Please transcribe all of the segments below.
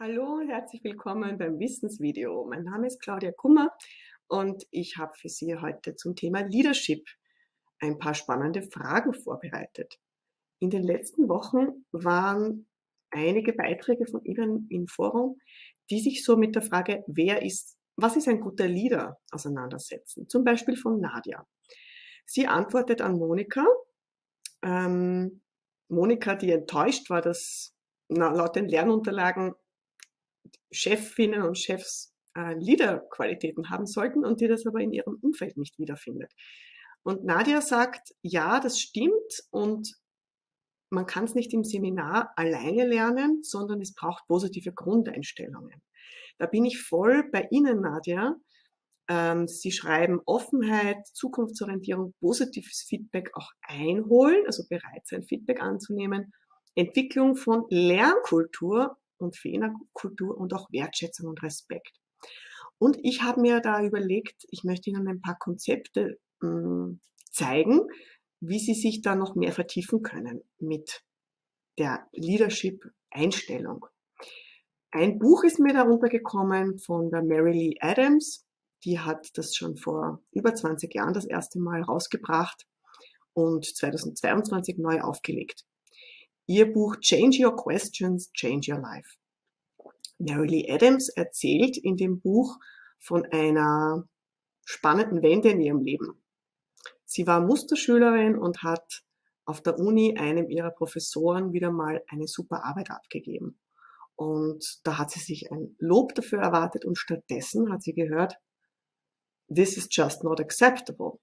Hallo herzlich willkommen beim Wissensvideo. Mein Name ist Claudia Kummer und ich habe für Sie heute zum Thema Leadership ein paar spannende Fragen vorbereitet. In den letzten Wochen waren einige Beiträge von Ihnen im Forum, die sich so mit der Frage, wer ist, was ist ein guter Leader auseinandersetzen. Zum Beispiel von Nadia. Sie antwortet an Monika. Ähm, Monika, die enttäuscht war, dass na, laut den Lernunterlagen Chefinnen und Chefs äh, Leaderqualitäten haben sollten und die das aber in ihrem Umfeld nicht wiederfindet. Und Nadia sagt, ja, das stimmt und man kann es nicht im Seminar alleine lernen, sondern es braucht positive Grundeinstellungen. Da bin ich voll bei Ihnen, Nadia. Ähm, Sie schreiben Offenheit, Zukunftsorientierung, positives Feedback auch einholen, also bereit sein, Feedback anzunehmen, Entwicklung von Lernkultur und Fehlerkultur und auch Wertschätzung und Respekt. Und ich habe mir da überlegt, ich möchte Ihnen ein paar Konzepte hm, zeigen, wie Sie sich da noch mehr vertiefen können mit der Leadership-Einstellung. Ein Buch ist mir darunter gekommen von der Mary Lee Adams. Die hat das schon vor über 20 Jahren das erste Mal rausgebracht und 2022 neu aufgelegt. Ihr Buch Change Your Questions, Change Your Life. Mary Lee Adams erzählt in dem Buch von einer spannenden Wende in ihrem Leben. Sie war Musterschülerin und hat auf der Uni einem ihrer Professoren wieder mal eine super Arbeit abgegeben. Und da hat sie sich ein Lob dafür erwartet und stattdessen hat sie gehört, this is just not acceptable.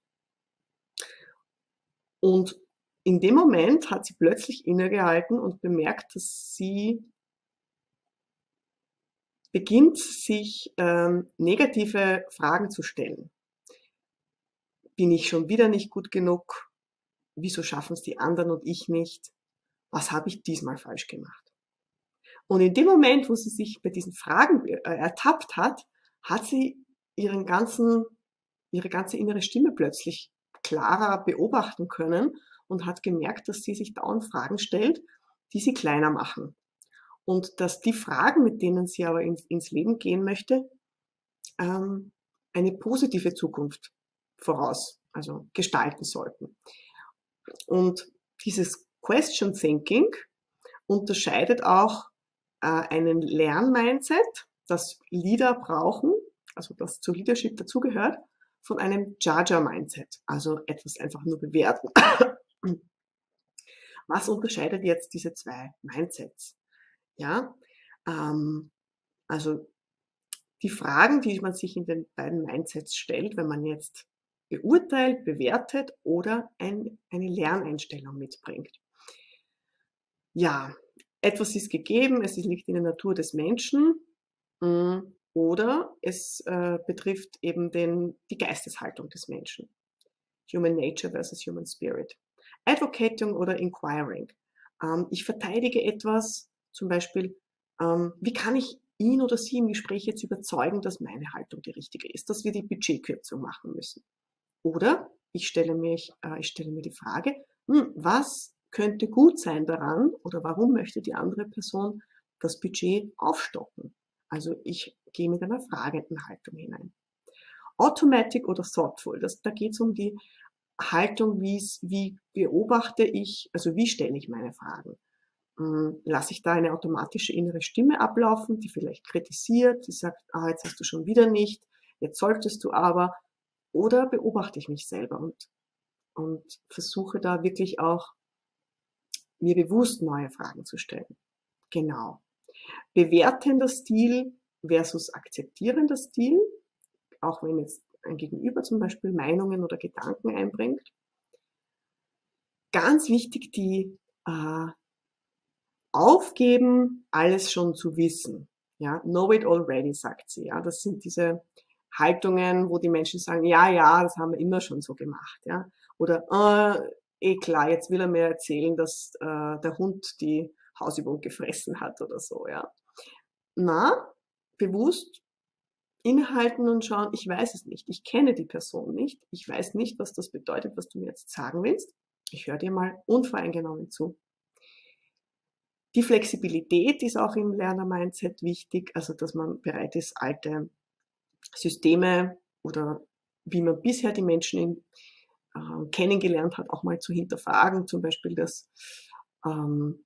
Und in dem Moment hat sie plötzlich innegehalten und bemerkt, dass sie beginnt, sich ähm, negative Fragen zu stellen. Bin ich schon wieder nicht gut genug? Wieso schaffen es die anderen und ich nicht? Was habe ich diesmal falsch gemacht? Und in dem Moment, wo sie sich bei diesen Fragen äh, ertappt hat, hat sie ihren ganzen, ihre ganze innere Stimme plötzlich klarer beobachten können und hat gemerkt, dass sie sich dauernd Fragen stellt, die sie kleiner machen. Und dass die Fragen, mit denen sie aber ins, ins Leben gehen möchte, ähm, eine positive Zukunft voraus, also gestalten sollten. Und dieses Question Thinking unterscheidet auch äh, einen Lernmindset, das Leader brauchen, also das zu Leadership dazugehört, von einem Jaja-Mindset, also etwas einfach nur bewerten. Was unterscheidet jetzt diese zwei Mindsets? Ja, ähm, also die Fragen, die man sich in den beiden Mindsets stellt, wenn man jetzt beurteilt, bewertet oder ein, eine Lerneinstellung mitbringt. Ja, etwas ist gegeben, es liegt in der Natur des Menschen mm, oder es äh, betrifft eben den, die Geisteshaltung des Menschen. Human Nature versus Human Spirit. Advocating oder Inquiring. Ähm, ich verteidige etwas, zum Beispiel, ähm, wie kann ich ihn oder sie im Gespräch jetzt überzeugen, dass meine Haltung die richtige ist, dass wir die Budgetkürzung machen müssen. Oder ich stelle, mich, äh, ich stelle mir die Frage, hm, was könnte gut sein daran oder warum möchte die andere Person das Budget aufstocken? Also ich gehe mit einer fragenden Haltung hinein. Automatic oder thoughtful, das, da geht es um die Haltung, wie beobachte ich, also wie stelle ich meine Fragen. Hm, lasse ich da eine automatische innere Stimme ablaufen, die vielleicht kritisiert, die sagt, ah, jetzt hast du schon wieder nicht, jetzt solltest du aber, oder beobachte ich mich selber und, und versuche da wirklich auch mir bewusst neue Fragen zu stellen. Genau. Bewertender Stil versus akzeptierender Stil, auch wenn jetzt ein Gegenüber zum Beispiel Meinungen oder Gedanken einbringt. Ganz wichtig, die äh, aufgeben, alles schon zu wissen. Ja, know it already, sagt sie. Ja, das sind diese Haltungen, wo die Menschen sagen, ja, ja, das haben wir immer schon so gemacht. Ja, oder äh, eh klar, jetzt will er mir erzählen, dass äh, der Hund die Hausübung gefressen hat oder so. Ja, na, bewusst innehalten und schauen, ich weiß es nicht, ich kenne die Person nicht, ich weiß nicht, was das bedeutet, was du mir jetzt sagen willst. Ich höre dir mal unvoreingenommen zu. Die Flexibilität ist auch im Lerner-Mindset wichtig, also dass man bereit ist, alte Systeme oder wie man bisher die Menschen in, äh, kennengelernt hat, auch mal zu hinterfragen. Zum Beispiel, dass ähm,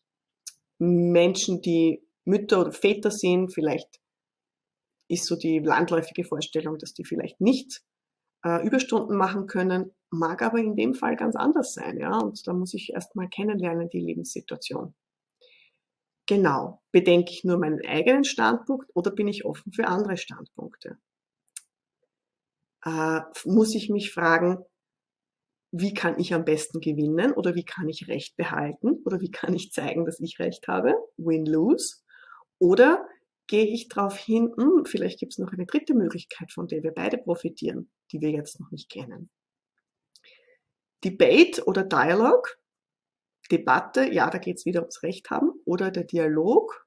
Menschen, die Mütter oder Väter sind, vielleicht ist so die landläufige Vorstellung, dass die vielleicht nicht äh, Überstunden machen können, mag aber in dem Fall ganz anders sein, ja. Und da muss ich erstmal kennenlernen, die Lebenssituation. Genau. Bedenke ich nur meinen eigenen Standpunkt oder bin ich offen für andere Standpunkte? Äh, muss ich mich fragen, wie kann ich am besten gewinnen oder wie kann ich Recht behalten oder wie kann ich zeigen, dass ich Recht habe? Win-lose. Oder gehe ich darauf hin, hm, vielleicht gibt es noch eine dritte Möglichkeit, von der wir beide profitieren, die wir jetzt noch nicht kennen. Debate oder Dialog Debatte, ja, da geht es wieder ums Recht haben, oder der Dialog,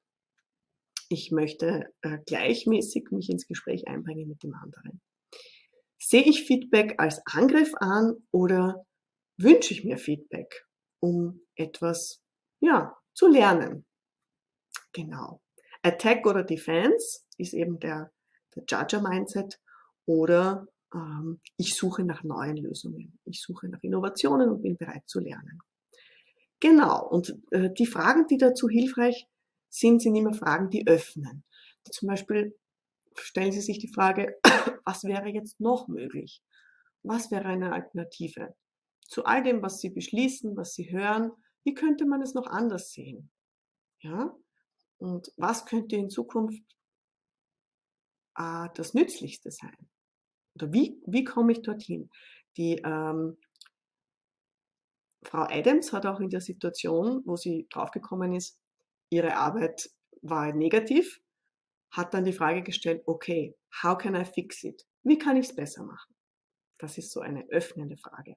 ich möchte äh, gleichmäßig mich ins Gespräch einbringen mit dem anderen. Sehe ich Feedback als Angriff an oder wünsche ich mir Feedback, um etwas ja, zu lernen? Genau. Attack oder Defense ist eben der, der Judger-Mindset oder ähm, ich suche nach neuen Lösungen. Ich suche nach Innovationen und bin bereit zu lernen. Genau. Und äh, die Fragen, die dazu hilfreich sind, sind immer Fragen, die öffnen. Zum Beispiel stellen Sie sich die Frage, was wäre jetzt noch möglich? Was wäre eine Alternative? Zu all dem, was Sie beschließen, was Sie hören, wie könnte man es noch anders sehen? Ja? Und was könnte in Zukunft äh, das Nützlichste sein? Oder wie, wie komme ich dorthin? Die ähm, Frau Adams hat auch in der Situation, wo sie draufgekommen ist, ihre Arbeit war negativ, hat dann die Frage gestellt, okay, how can I fix it? Wie kann ich es besser machen? Das ist so eine öffnende Frage.